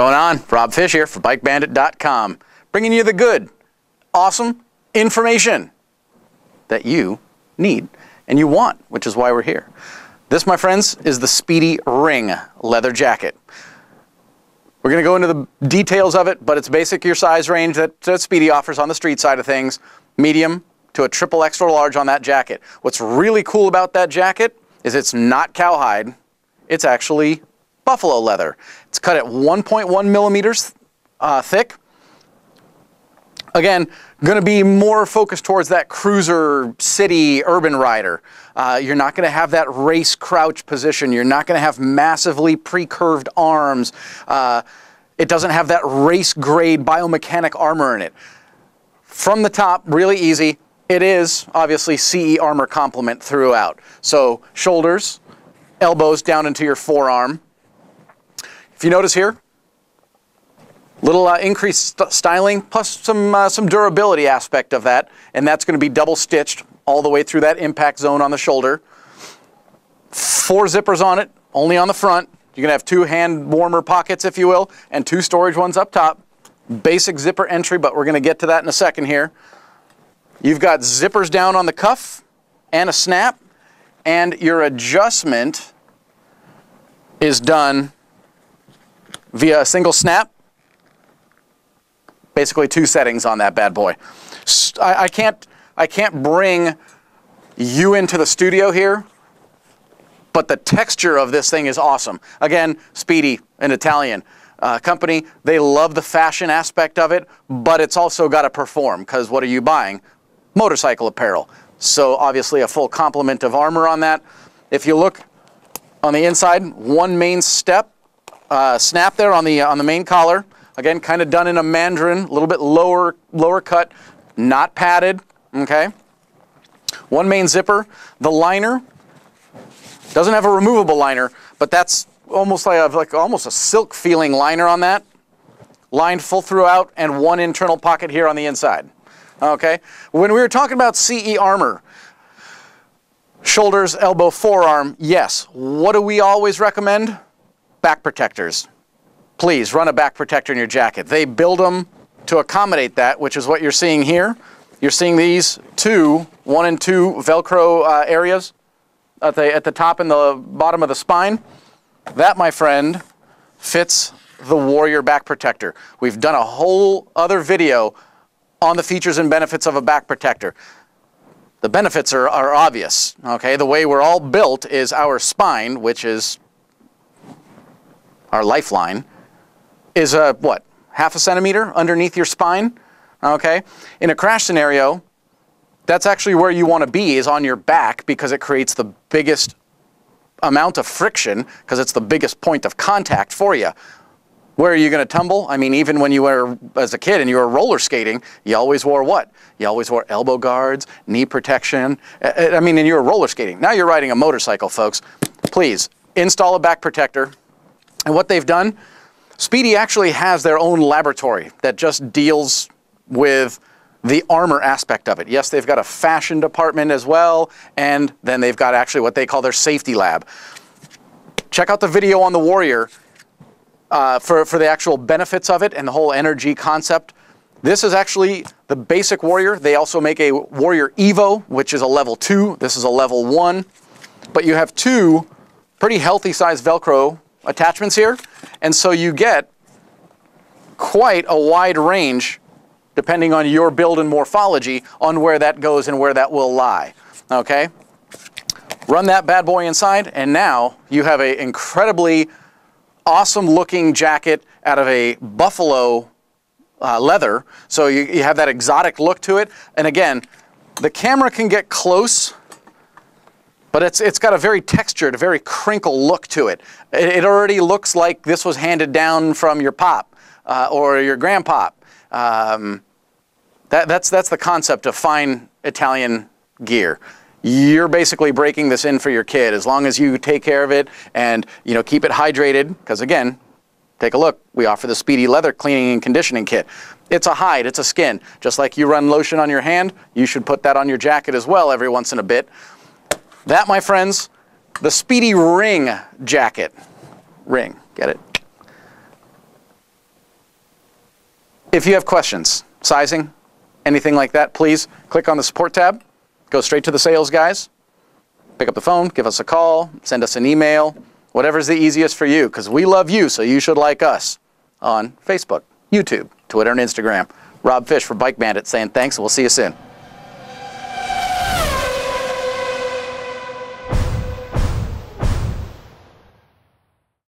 going on? Rob Fish here for BikeBandit.com, bringing you the good, awesome information that you need and you want, which is why we're here. This, my friends, is the Spidi Ring leather jacket. We're going to go into the details of it, but it's basic your size range that, Spidi offers on the street side of things, medium to a triple extra large on that jacket. What's really cool about that jacket is it's not cowhide, it's actually buffalo leather. It's cut at 1.1 millimeters uh, thick. Again, going to be more focused towards that cruiser, city, urban rider. Uh, you're not going to have that race crouch position. You're not going to have massively pre-curved arms. Uh, it doesn't have that race grade biomechanic armor in it. From the top, really easy. It is obviously CE armor complement throughout. So shoulders, elbows down into your forearm. If you notice here, little uh, increased st styling plus some uh, some durability aspect of that, and that's going to be double stitched all the way through that impact zone on the shoulder. Four zippers on it, only on the front. You're going to have two hand warmer pockets, if you will, and two storage ones up top. Basic zipper entry, but we're going to get to that in a second here. You've got zippers down on the cuff and a snap, and your adjustment is done via a single snap. Basically two settings on that bad boy. I, I, can't, I can't bring you into the studio here, but the texture of this thing is awesome. Again, Spidi, an Italian uh, company, they love the fashion aspect of it, but it's also got to perform, because what are you buying? Motorcycle apparel. So obviously a full complement of armor on that. If you look on the inside, one main step, uh, snap there on the, on the main collar. Again, kind of done in a mandarin, a little bit lower, lower cut, not padded, okay? One main zipper. The liner doesn't have a removable liner, but that's almost like a, like almost a silk feeling liner on that. Lined full throughout and one internal pocket here on the inside. Okay? When we were talking about CE armor, shoulders, elbow, forearm, yes. What do we always recommend? Back protectors. Please run a back protector in your jacket. They build them to accommodate that, which is what you're seeing here. You're seeing these two, one and two Velcro uh, areas at the, at the top and the bottom of the spine. That, my friend, fits the Warrior back protector. We've done a whole other video on the features and benefits of a back protector. The benefits are, are obvious, okay? The way we're all built is our spine, which is our lifeline, is a, what, half a centimeter underneath your spine, okay? In a crash scenario, that's actually where you want to be, is on your back, because it creates the biggest amount of friction, because it's the biggest point of contact for you. Where are you going to tumble? I mean, even when you were as a kid and you were roller skating, you always wore what? You always wore elbow guards, knee protection. I mean, and you were roller skating. Now you're riding a motorcycle, folks. Please install a back protector. And what they've done, Spidi actually has their own laboratory that just deals with the armor aspect of it. Yes, they've got a fashion department as well, and then they've got actually what they call their safety lab. Check out the video on the Warrior uh, for, for the actual benefits of it and the whole energy concept. This is actually the basic Warrior. They also make a Warrior Evo, which is a level 2. This is a level 1. But you have two pretty healthy sized Velcro attachments here. And so you get quite a wide range, depending on your build and morphology, on where that goes and where that will lie. Okay? Run that bad boy inside, and now you have an incredibly awesome looking jacket out of a buffalo uh, leather. So you, you have that exotic look to it. And again, the camera can get close, but it's, it's got a very textured, a very crinkle look to it. It, it already looks like this was handed down from your pop uh, or your grandpop. Um, that, that's, that's the concept of fine Italian gear. You're basically breaking this in for your kid. As long as you take care of it and you know keep it hydrated because again take a look we offer the Spidi leather cleaning and conditioning kit. It's a hide it's a skin. Just like you run lotion on your hand you should put that on your jacket as well every once in a bit that my friends the Spidi ring jacket ring get it If you have questions, sizing, anything like that, please click on the support tab, go straight to the sales guys, pick up the phone, give us a call, send us an email, whatever's the easiest for you, because we love you, so you should like us on Facebook, YouTube, Twitter, and Instagram. Rob Fish for Bike Bandit saying thanks, and we'll see you soon.